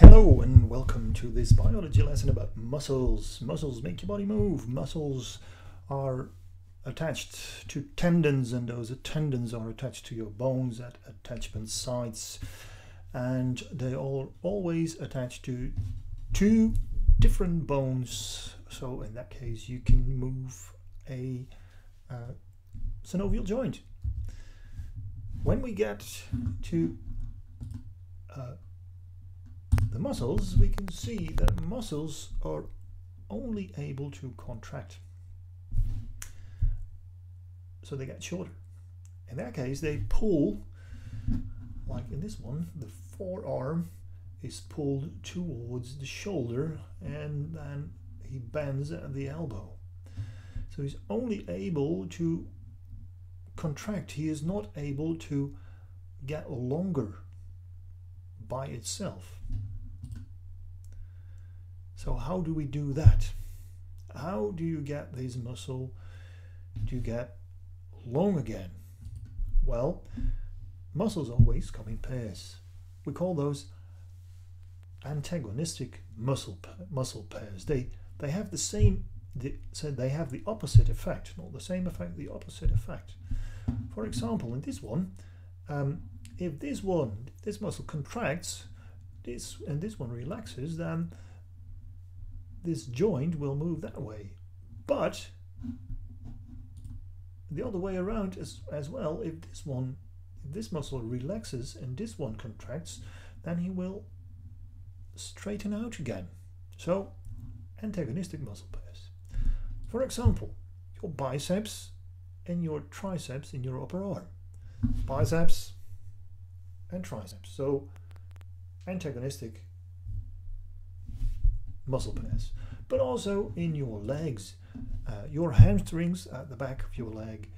Hello and welcome to this biology lesson about muscles. Muscles make your body move. Muscles are attached to tendons and those tendons are attached to your bones at attachment sites and they are always attached to two different bones so in that case you can move a uh, synovial joint. When we get to uh, muscles, we can see that muscles are only able to contract. So they get shorter. In that case, they pull, like in this one, the forearm is pulled towards the shoulder and then he bends at the elbow. So he's only able to contract. He is not able to get longer by itself. So how do we do that? How do you get this muscle to get long again? Well, muscles always come in pairs. We call those antagonistic muscle muscle pairs. They they have the same so they have the opposite effect, not the same effect, the opposite effect. For example, in this one, um, if this one, this muscle contracts, this and this one relaxes, then this joint will move that way. But the other way around as, as well, if this one, if this muscle relaxes and this one contracts, then he will straighten out again. So, antagonistic muscle pairs. For example, your biceps and your triceps in your upper arm. Biceps and triceps. So, antagonistic muscle pairs, but also in your legs, uh, your hamstrings at the back of your leg,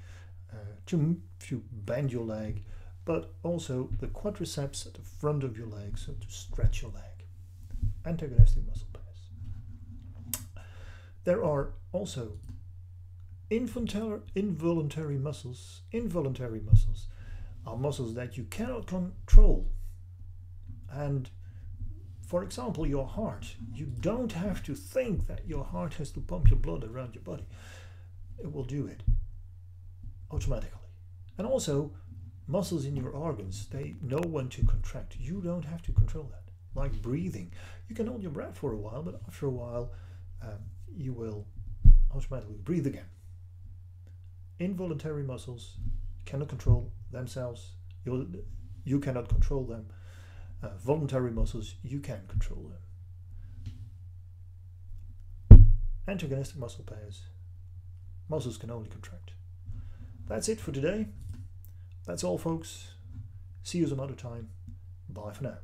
uh, to, to bend your leg, but also the quadriceps at the front of your leg, so to stretch your leg. Antagonistic muscle pairs. There are also involuntary, involuntary muscles. Involuntary muscles are muscles that you cannot control and for example, your heart. You don't have to think that your heart has to pump your blood around your body. It will do it automatically. And also, muscles in your organs, they know when to contract. You don't have to control that. Like breathing. You can hold your breath for a while, but after a while, um, you will automatically breathe again. Involuntary muscles cannot control themselves. You, you cannot control them uh, voluntary muscles, you can control them. Antagonistic muscle pairs, muscles can only contract. That's it for today. That's all, folks. See you some other time. Bye for now.